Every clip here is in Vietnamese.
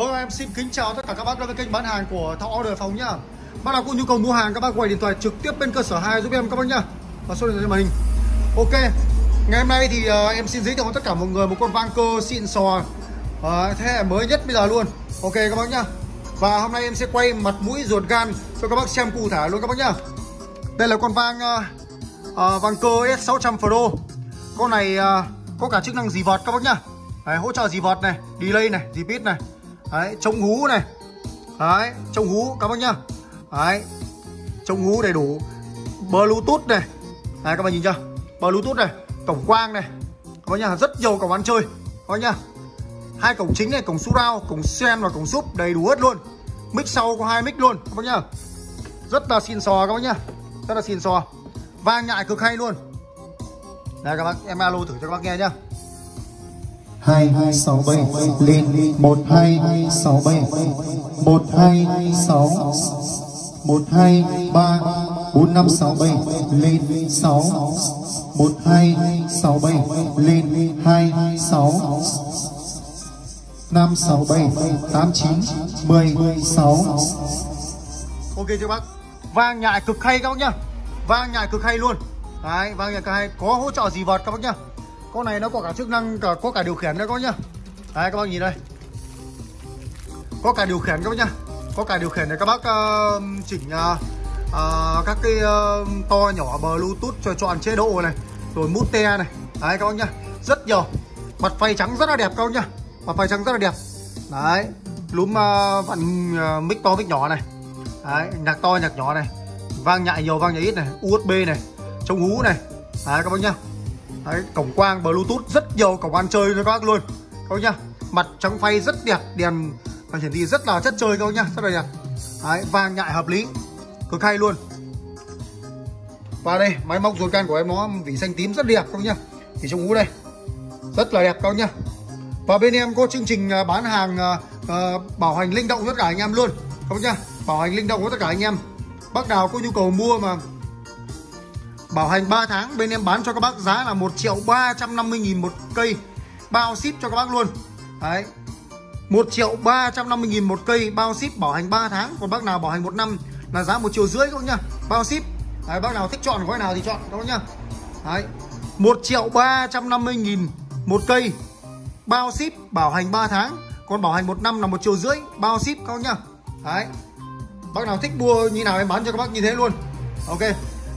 Vâng em xin kính chào tất cả các bác đến với kênh bán hàng của Thọ Order Phòng nhá. Bác nào có nhu cầu mua hàng các bác gọi điện thoại trực tiếp bên cơ sở 2 giúp em các bác nhá. Và số điện thoại trên màn hình. Ok Ngày hôm nay thì uh, em xin giới thiệu với tất cả mọi người một con vang cơ xịn sò. Uh, Thế hệ mới nhất bây giờ luôn. Ok các bác nhá. Và hôm nay em sẽ quay mặt mũi ruột gan cho các bác xem cụ thể luôn các bác nhá. Đây là con vang uh, uh, vang cơ S600 Pro. Con này uh, có cả chức năng dì vọt các bác nhá. Đấy, hỗ trợ dì vọt này, delay này, repeat này. Đấy, chống hú này. Đấy, chống hú các bác nhá. Đấy, chống hú đầy đủ. Bluetooth này. Đấy các bạn nhìn chưa? Bluetooth này, cổng quang này. Các bác nhá, rất nhiều cổng ăn chơi. Các bác nhá. Hai cổng chính này, cổng surround, cổng sen và cổng súp đầy đủ hết luôn. Mic sau có hai mic luôn các bác nhá. Rất là xịn sò các bác nhá. Rất là xịn sò. Vang nhại cực hay luôn. Đây các bác, em alo thử cho các bác nghe nhá hai hai sáu bảy lên một hai sáu bảy một hai sáu một hai ba bốn năm sáu bảy lên sáu một hai sáu bảy lên hai sáu năm sáu bảy tám chín mười sáu Ok chưa bác? Vang nhại cực hay các bác nhá. Vang nhại cực hay luôn. Đấy, vang nhại cực hay. Có hỗ trợ gì vọt các bác nhá? Con này nó có cả chức năng cả có cả điều khiển nữa các bác nhá. Đấy các bác nhìn đây. Có cả điều khiển các bác nhá. Có cả điều khiển để các bác uh, chỉnh uh, uh, các cái uh, to nhỏ bluetooth cho chọn chế độ này rồi mút te này. Đấy các bác nhá. Rất nhiều. Mặt phay trắng rất là đẹp các bác nhá. Mặt phay trắng rất là đẹp. Đấy. Lúm uh, vặn uh, mic to mic nhỏ này. Đấy nhạc to nhạc nhỏ này. Vang nhại nhiều vang nhại ít này. Usb này. Chống hú này. Đấy các bác nhá. Đấy, cổng quang bluetooth rất nhiều cổng ăn chơi cho các bác luôn. Các bác nhá mặt trắng phay rất đẹp đèn và hiển thị rất là chất chơi các bác nhá rất là đẹp. Đấy, vàng nhại hợp lý cực hay luôn. Và đây máy móc ruột can của em nó vỉ xanh tím rất đẹp các bác nhá. Thì trong hú đây rất là đẹp các bác nhá. Và bên em có chương trình à, bán hàng uh, bảo hành linh động tất cả anh em luôn. Các bác nhá bảo hành linh động với tất cả anh em. Bác nào có nhu cầu mua mà Bảo hành 3 tháng, bên em bán cho các bác giá là 1 triệu 350 nghìn một cây. Bao ship cho các bác luôn. Đấy. 1 triệu 350 nghìn một cây, bao ship, bảo hành 3 tháng. Còn bác nào bảo hành 1 năm là giá 1 triệu rưỡi các bác nhá. Bao ship. Đấy, bác nào thích chọn, gói nào thì chọn, các bác nhá. Đấy. 1 triệu 350 nghìn một cây. Bao ship, bảo hành 3 tháng. Còn bảo hành 1 năm là 1 triệu rưỡi, Bao ship, các bác nhá. Đấy. Bác nào thích mua như nào em bán cho các bác như thế luôn. Ok.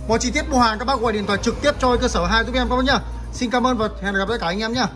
Mọi chi tiết mua hàng, các bác gọi điện thoại trực tiếp cho cơ sở hai giúp em, các bác nhá. Xin cảm ơn và hẹn gặp lại cả anh em nhá.